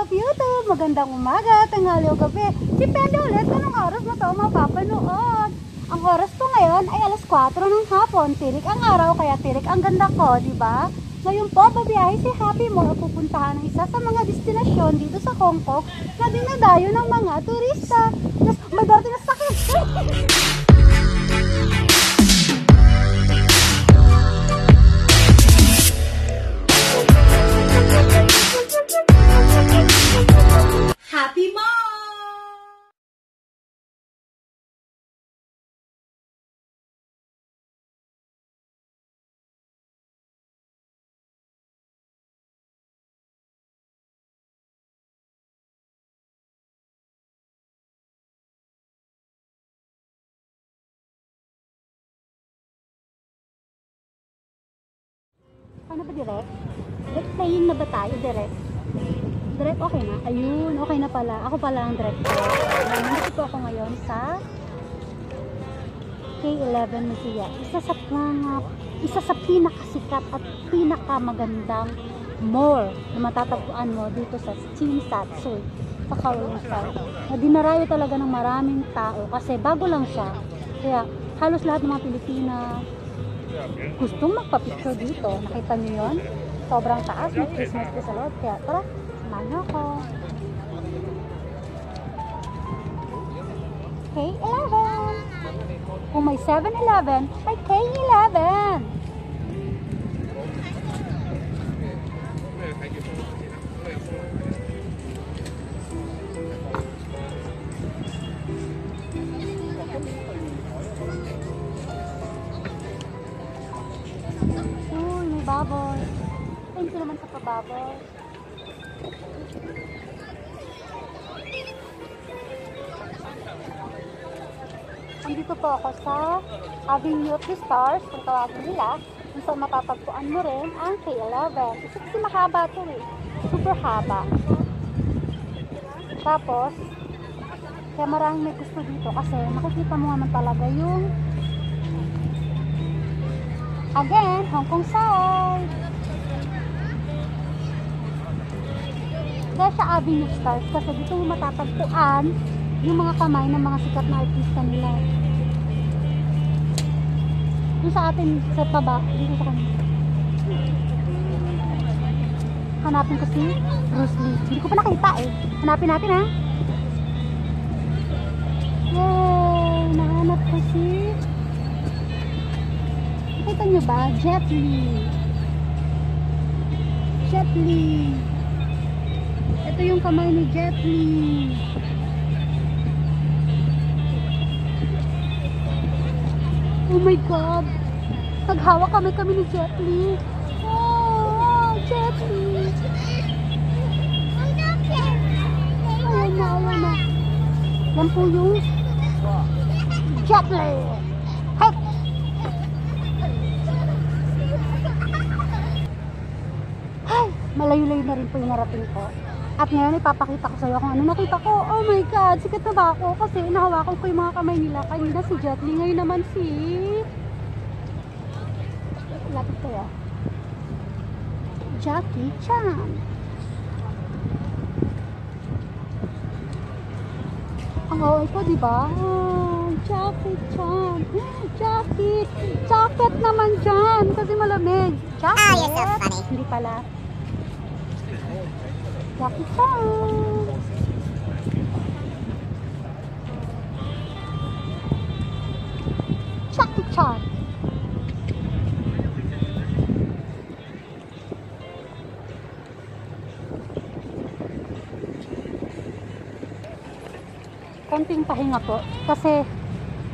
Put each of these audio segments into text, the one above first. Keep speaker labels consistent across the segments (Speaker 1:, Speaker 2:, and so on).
Speaker 1: of YouTube! Magandang umaga, tanghali o gabi. Depende ulit anong oras mo to mapapanood. Ang oras ko ngayon ay alas 4 ng hapon. Tirik ang araw, kaya tirik ang ganda ko, di ba? Ngayon po, babiyahe si Happy mo pupuntahan ng isa sa mga destinasyon dito sa Hong Kong na dinadayo ng mga turista. Yes, may darating na sakit! Ano ba direct? Direct playing na ba tayo direct? Direct okay na? Ayun, okay na pala. Ako pala ang director. Nandito po ako ngayon sa K11 Museum. Isa sa mga, isa sa pinakasikat at pinakamagandang mall na matatagpuan mo dito sa Chinsatsu sa Side. Na dinarayo talaga ng maraming tao kasi bago lang siya. Kaya halos lahat ng mga Pilipina, gustong magpa-picture dito. Nakita niyo yon? Sobrang taas, may Christmas tree sa loob. Kaya tara, samahan niyo ako. K11. Kung may 7-Eleven, may K11. You naman sa pababoy. Andito po ako sa Avenue of the Stars, kung tawagin nila. Kung saan matatagpuan mo rin ang K11. Isa kasi mahaba to eh. Super haba. Tapos, kaya maraming may gusto dito kasi makikita mo naman talaga yung Again, Hong Kong side. Sa Avenue Stars kasi dito mo matatagpuan yung mga kamay ng mga sikat na artista nila. Yung sa atin sa baba, dito sa kanila. Hanapin ko si Bruce Lee. Hindi ko pa nakita eh. Hanapin natin ha. Yay! Nahanap ko si Nakita nyo ba? Jet Li. Jet Li. Yung kamay ni Li. Oh my God. Naghawak kami kami ni Li. Oh, Li. Ayan na, ayan na. Yan po yung! Ay, malayo-layo na rin po yung narating ko. At ngayon ipapakita ko sa iyo kung ano nakita ko. Oh my God, sikat na ba ako? Kasi nahawakan ko yung mga kamay nila. Kanina si Jet Li, ngayon naman si... Lapit kayo. Jackie Chan. Ang away ko, di ba? Ah, Jackie Chan. Jackie. Jacket naman dyan. Kasi malamig. Jacket.
Speaker 2: Ah, you're so funny.
Speaker 1: Hindi pala. Jackie Chan. konting pahinga po kasi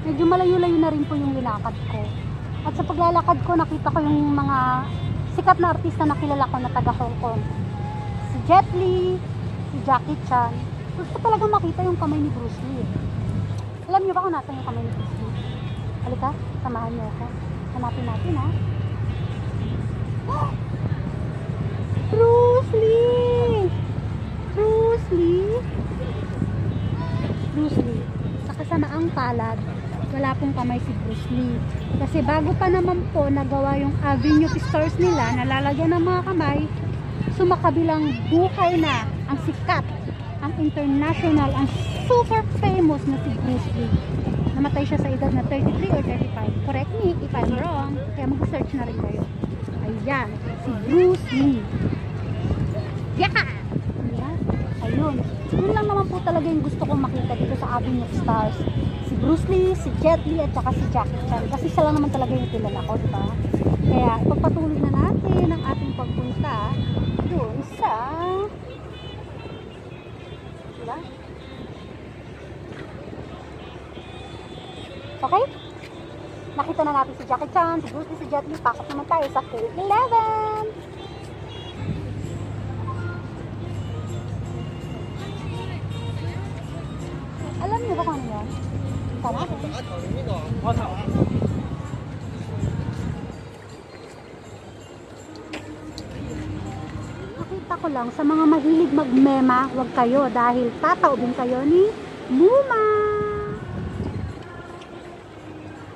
Speaker 1: medyo malayo-layo na rin po yung linakad ko. At sa paglalakad ko, nakita ko yung mga sikat na artista na kilala ko na taga Hong Kong. Si Jet Li, si Jackie Chan. Gusto talaga makita yung kamay ni Bruce Lee. eh. Alam niyo ba kung nasan yung kamay ni Bruce Lee? Halika, samahan niyo ako. Hanapin natin ha. Bruce Lee! Bruce Lee! Bruce Lee. Sa kasamaang palad, wala pong kamay si Bruce Lee. Kasi bago pa naman po nagawa yung Avenue Stars nila, nalalagyan ng mga kamay, sumakabilang buhay na ang sikat, ang international, ang super famous na si Bruce Lee. Namatay siya sa edad na 33 or 35. Correct me if I'm wrong. Kaya mag-search na rin kayo. Ayan, si Bruce Lee. Yeah! Diba? Ayun. Yun lang naman po talaga yung gusto kong makita dito sa Avenue of Stars. Si Bruce Lee, si Jet Li, at saka si Jackie Chan. Kasi sila naman talaga yung kilala ko, di? Kaya ipagpatuloy na natin ang ating pagpunta doon sa... Diba? Okay? Nakita na natin si Jackie Chan, si Bruce si Jet. Pasok naman tayo sa K11. Alam niyo ba kung ano yan? Tara. Nakita lang sa mga mahilig magmema, wag kayo dahil tataubin kayo ni Muma.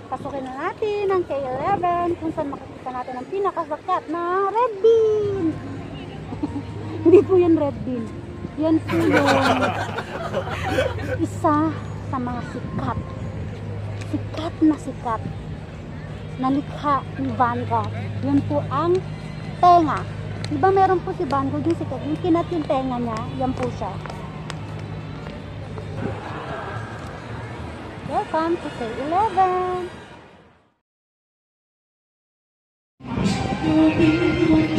Speaker 1: Pasukin na natin ang K11 kung saan makikita natin ang pinakasakat na red bean. Hindi po yan red bean. Yan po yung isa sa mga sikat. Sikat na sikat na likha ni Van Gogh. Yun po ang tenga. Di ba meron po si Van Gogh yung sikat? Yung kinat yung tenga niya, yan po siya. Welcome to K11. Tayo,